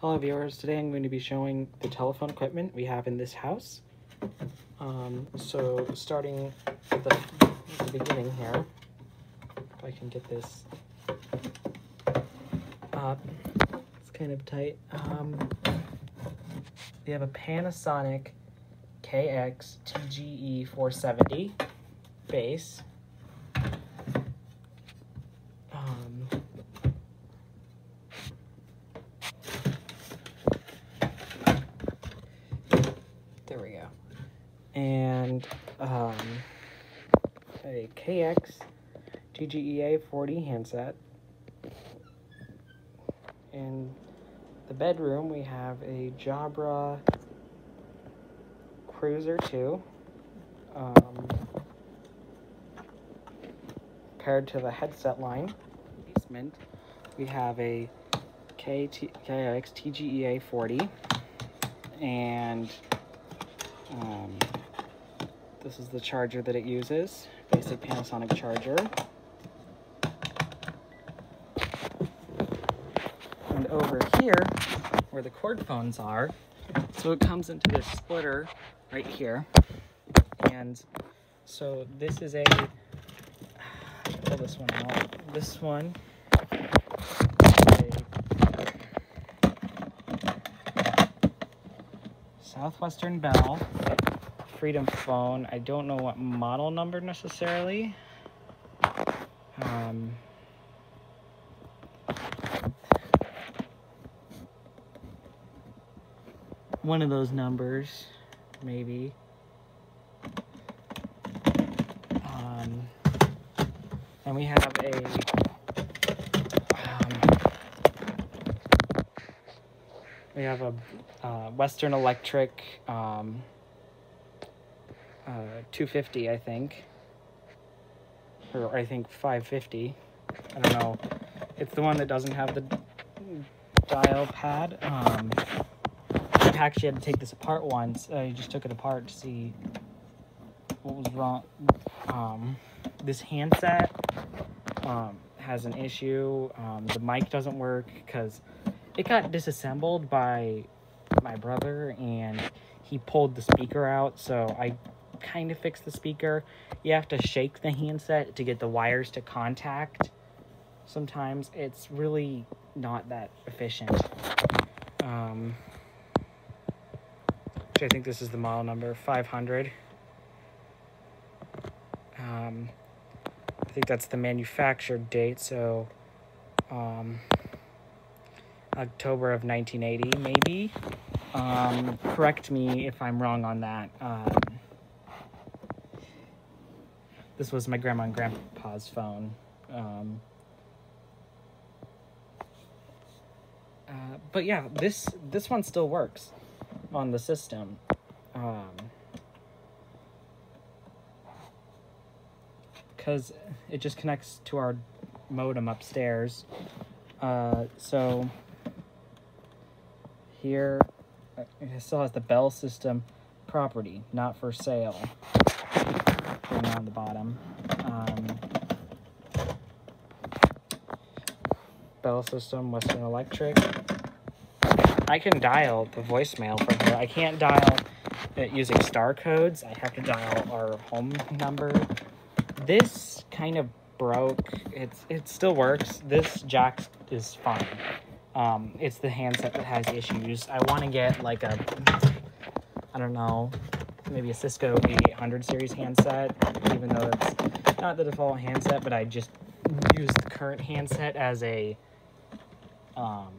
Hello viewers, today I'm going to be showing the telephone equipment we have in this house. Um, so starting at the, at the beginning here, if I can get this up, it's kind of tight. Um, we have a Panasonic KX TGE 470 base. Um, there we go. And um, a KX TGEA 40 handset. In the bedroom, we have a Jabra Cruiser 2. Um, paired to the headset line. Basement, we have a KT, KX TGEA 40. And um, this is the charger that it uses. Basic Panasonic charger. And over here, where the cord phones are, so it comes into this splitter right here. And so this is a, pull this one out. This one Southwestern Bell Freedom phone. I don't know what model number necessarily. Um, one of those numbers, maybe. Um, and we have a um, we have a uh, Western Electric um, uh, 250, I think, or I think 550. I don't know. It's the one that doesn't have the dial pad. Um, I actually had to take this apart once. I just took it apart to see what was wrong. Um, this handset um, has an issue. Um, the mic doesn't work because it got disassembled by my brother and he pulled the speaker out. So I kind of fix the speaker. You have to shake the handset to get the wires to contact. Sometimes it's really not that efficient. Um, I think this is the model number 500. Um, I think that's the manufactured date, so um, October of 1980, maybe. Um, correct me if I'm wrong on that. Um, this was my grandma and grandpa's phone. Um, uh, but yeah, this this one still works on the system. Um, because it just connects to our modem upstairs. Uh, so here it still has the Bell system property, not for sale. On the bottom. Um, Bell system, Western Electric. I can dial the voicemail from here. I can't dial it using star codes. I have to dial our home number. This kind of broke. It's it still works. This jack is fine. Um, it's the handset that has issues. I want to get like a, I don't know, maybe a Cisco 8800 series handset, even though it's not the default handset, but I just use the current handset as a, um,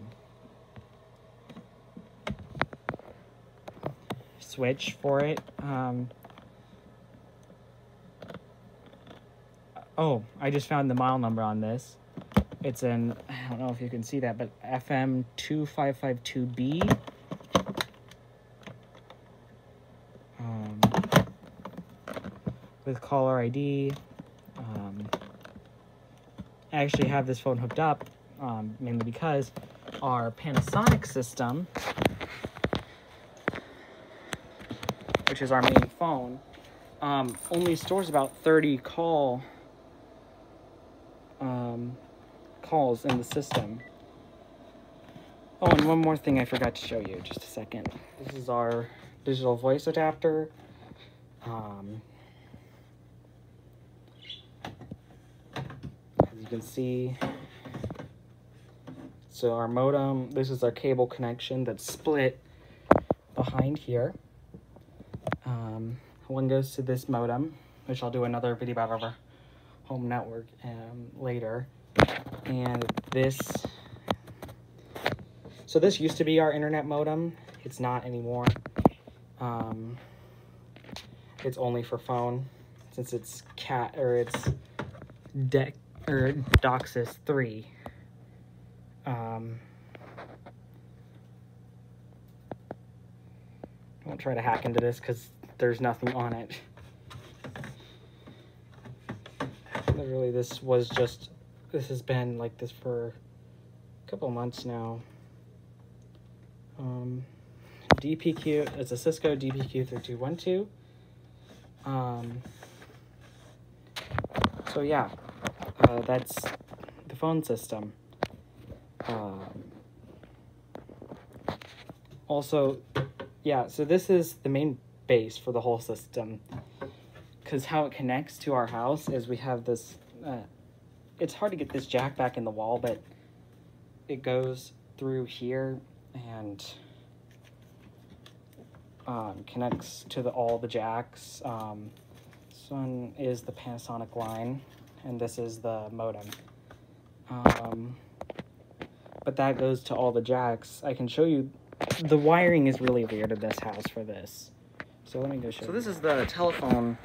switch for it. Um, oh, I just found the model number on this. It's an, I don't know if you can see that, but FM2552B. Um, with caller ID. Um, I actually have this phone hooked up, um, mainly because our Panasonic system, which is our main phone, um, only stores about 30 call um, calls in the system. Oh, and one more thing I forgot to show you. Just a second. This is our digital voice adapter. Um, you can see, so our modem, this is our cable connection that's split behind here. Um, one goes to this modem, which I'll do another video about our home network um, later. And this so this used to be our internet modem. It's not anymore. Um, it's only for phone since it's cat or it's deck or DOCSIS 3. Um, I won't try to hack into this because there's nothing on it. Literally, this was just, this has been like this for a couple months now. Um, DPQ, it's a Cisco DPQ3212. Um, so yeah, uh, that's the phone system. Um, also, yeah, so this is the main base for the whole system. Because how it connects to our house is we have this, uh, it's hard to get this jack back in the wall, but it goes through here and um, connects to the, all the jacks. Um, this one is the Panasonic line, and this is the modem. Um, but that goes to all the jacks. I can show you, the wiring is really weird in this house for this. So let me go show So you. this is the telephone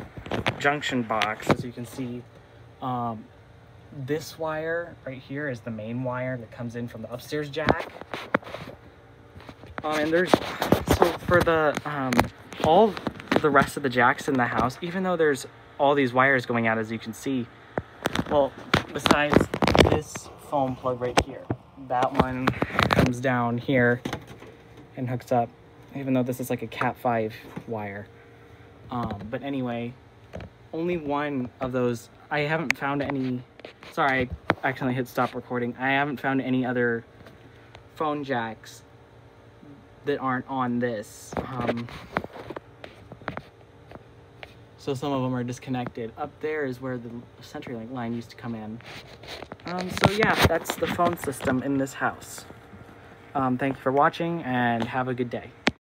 junction box, as you can see. Um, this wire right here is the main wire that comes in from the upstairs jack. Um, and there's, so for the, um, all the rest of the jacks in the house, even though there's all these wires going out, as you can see, well, besides this phone plug right here, that one comes down here and hooks up, even though this is like a Cat 5 wire. Um, but anyway, only one of those, I haven't found any, sorry, I accidentally hit stop recording. I haven't found any other phone jacks that aren't on this. Um, so some of them are disconnected. Up there is where the CenturyLink line used to come in. Um, so yeah, that's the phone system in this house. Um, thank you for watching and have a good day.